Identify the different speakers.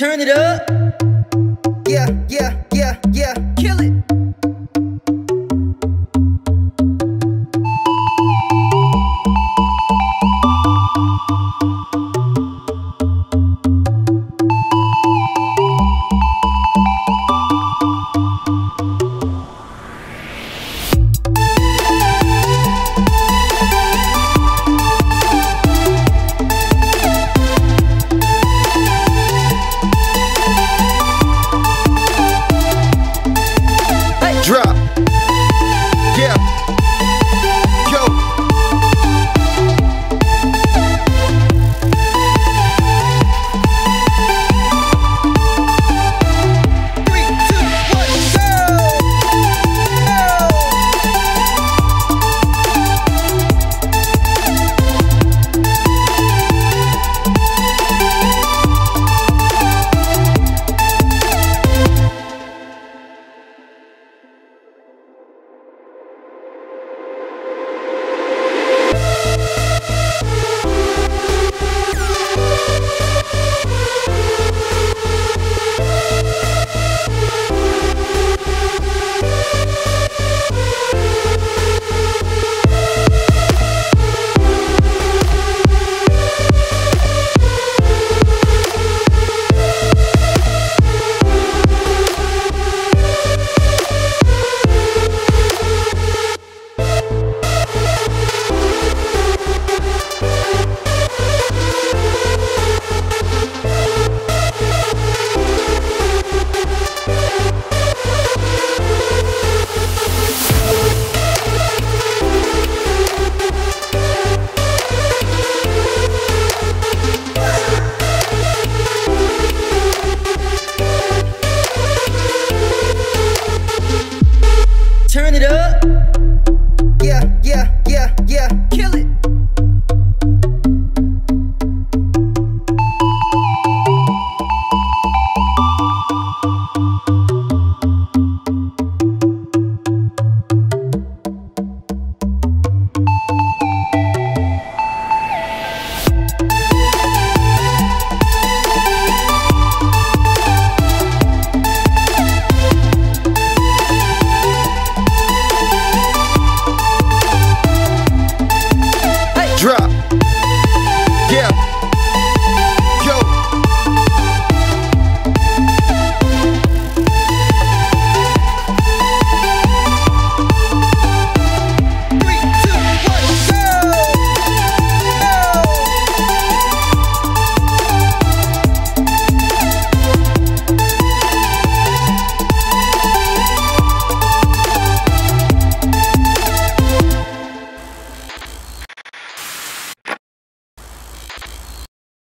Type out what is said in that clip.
Speaker 1: Turn it up.